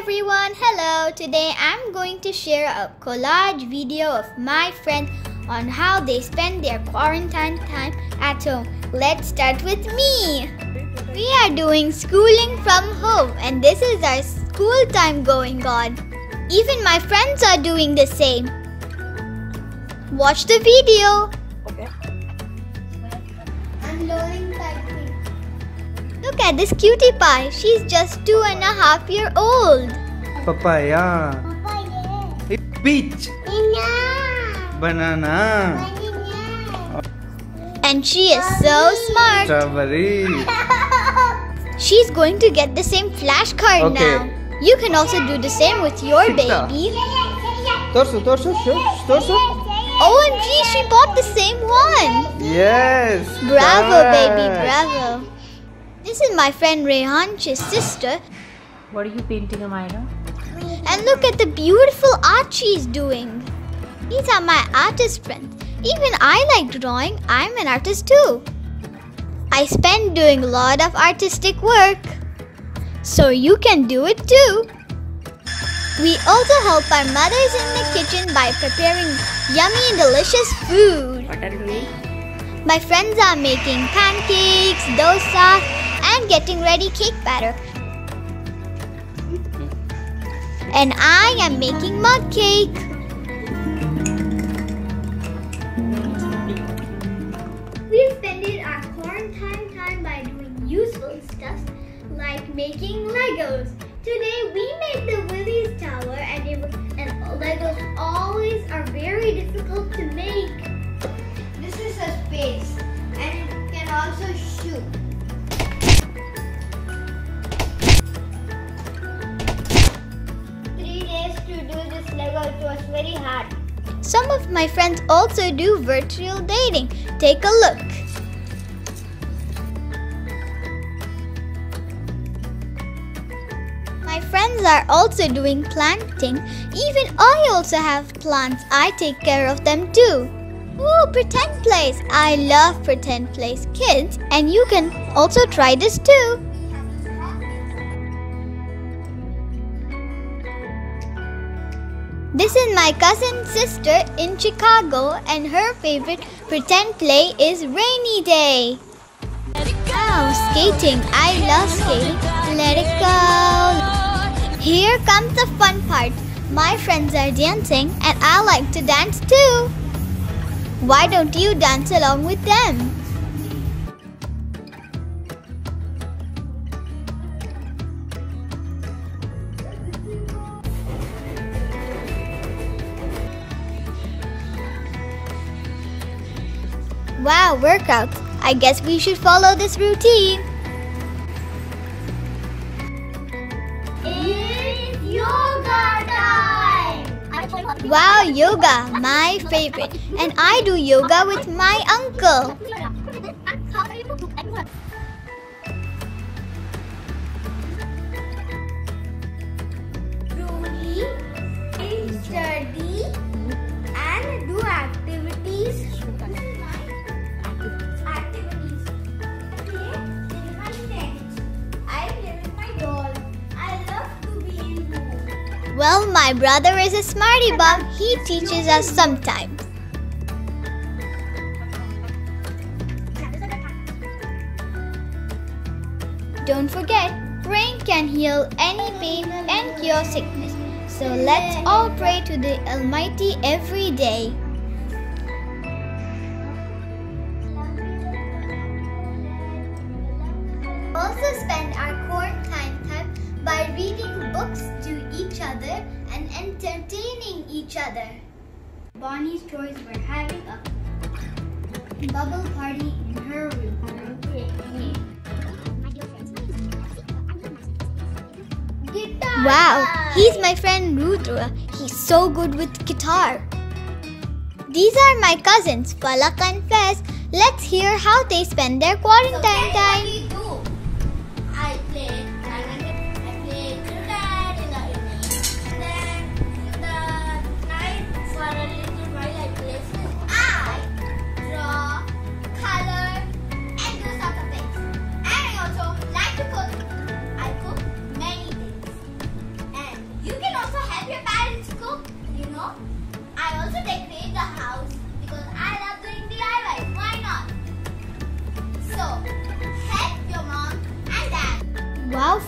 everyone, hello. Today I'm going to share a collage video of my friends on how they spend their quarantine time at home. Let's start with me. We are doing schooling from home and this is our school time going on. Even my friends are doing the same. Watch the video. Okay. Unloading Look at this cutie pie. She's just two and a half year old. Papaya. Peach. Banana. And she is so smart. Strawberry. She's going to get the same flashcard Okay. now. You can also do the same with your baby. Torso, torso, torso. OMG, she bought the same one. Yes. Bravo, baby, bravo. This is my friend Rehanch's sister. What are you painting, Amira? And look at the beautiful art she's doing. These are my artist friends. Even I like drawing. I'm an artist too. I spend doing a lot of artistic work. So you can do it too. We also help our mothers in the kitchen by preparing yummy and delicious food. What are you doing? My friends are making pancakes, dosa, and getting ready cake batter. And I am making mug cake. We spent our quarantine time by doing useful stuff like making Legos. Today we made the Willis Tower and, it was, and Legos always are very difficult to make. Some of my friends also do virtual dating. Take a look. My friends are also doing planting. Even I also have plants. I take care of them too. Ooh, pretend place. I love pretend place, kids, and you can also try this too. This is my cousin's sister in Chicago, and her favorite pretend play is Rainy Day. Oh, skating. I love skating. Let it go. Here comes the fun part. My friends are dancing, and I like to dance too. Why don't you dance along with them? Wow, workouts. I guess we should follow this routine. It's yoga time! Wow, yoga, my favorite. And I do yoga with my uncle. Well, my brother is a smarty bum. He teaches us sometimes. Don't forget, praying can heal any pain and cure sickness. So let's all pray to the Almighty every day. Also by reading books to each other and entertaining each other. Bonnie's toys were having a bubble party in her room. Wow, he's my friend Rudra. He's so good with guitar. These are my cousins, Falak and Fez. Let's hear how they spend their quarantine time.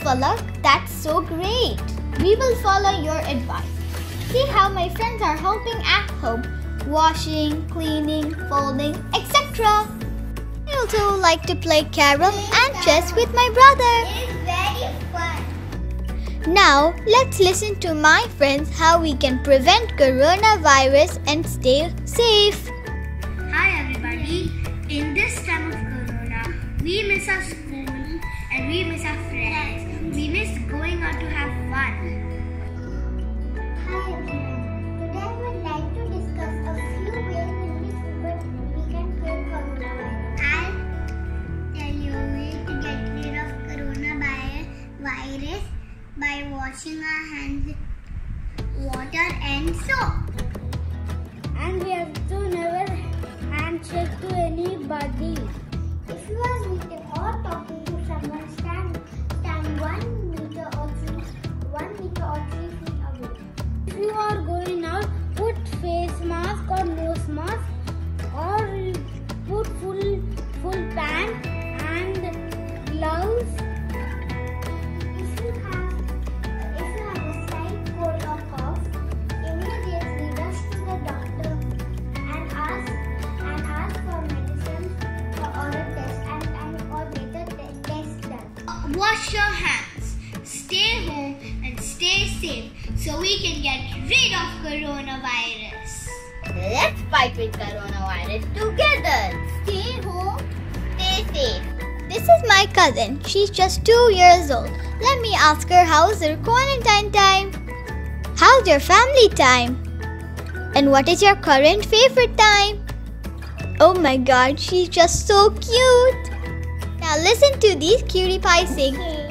Falak, that's so great. We will follow your advice. See how my friends are helping at home, washing, cleaning, folding, etc. I also like to play carom and chess with my brother. It is very fun. Now, let's listen to my friends how we can prevent coronavirus and stay safe. Hi everybody. In this time of corona, we miss our school and we miss our friends. We miss going out to have fun. Hi everyone. Today I would like to discuss a few ways in which we can kill coronavirus. I'll tell you a way to get rid of coronavirus virus by washing our hands with water and soap. And we have to never handshake to anybody. If you are meeting or talking to someone, stand one safe so we can get rid of coronavirus. Let's fight with coronavirus together. Stay home, stay safe. This is my cousin. She's just two years old. Let me ask her how's her quarantine time? How's your family time? And what is your current favorite time? Oh my god, she's just so cute. Now listen to these cutie pies sing